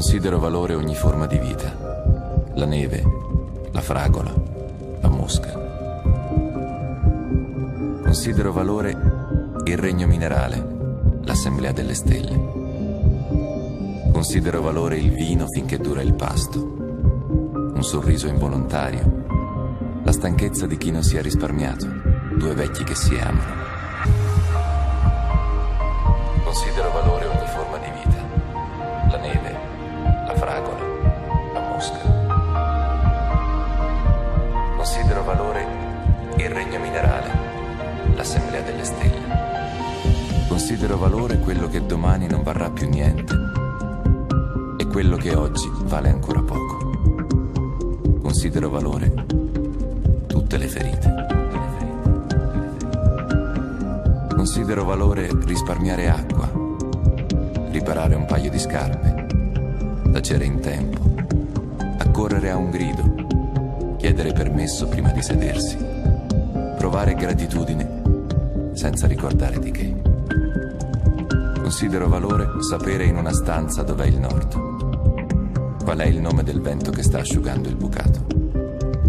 Considero valore ogni forma di vita. La neve, la fragola, la mosca. Considero valore il regno minerale, l'assemblea delle stelle. Considero valore il vino finché dura il pasto, un sorriso involontario, la stanchezza di chi non si è risparmiato, due vecchi che si amano. L'assemblea delle stelle. Considero valore quello che domani non varrà più niente e quello che oggi vale ancora poco. Considero valore tutte le ferite. Considero valore risparmiare acqua, riparare un paio di scarpe, tacere in tempo, accorrere a un grido, chiedere permesso prima di sedersi, provare gratitudine senza ricordare di che. Considero valore sapere in una stanza dov'è il nord, qual è il nome del vento che sta asciugando il bucato.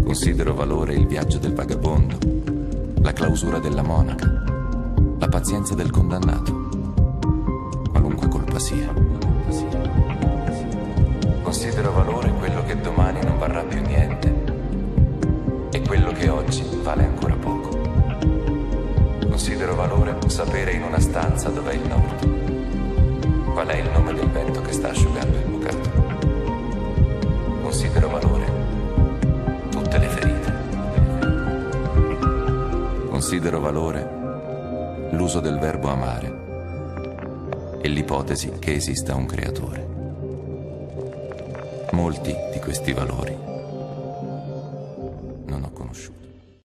Considero valore il viaggio del vagabondo, la clausura della monaca, la pazienza del condannato, qualunque colpa sia. Considero valore quello che domani non varrà più niente e quello che oggi vale ancora. Considero valore sapere in una stanza dov'è il nord, qual è il nome del vento che sta asciugando il bucato. Considero valore tutte le ferite. Considero valore l'uso del verbo amare e l'ipotesi che esista un creatore. Molti di questi valori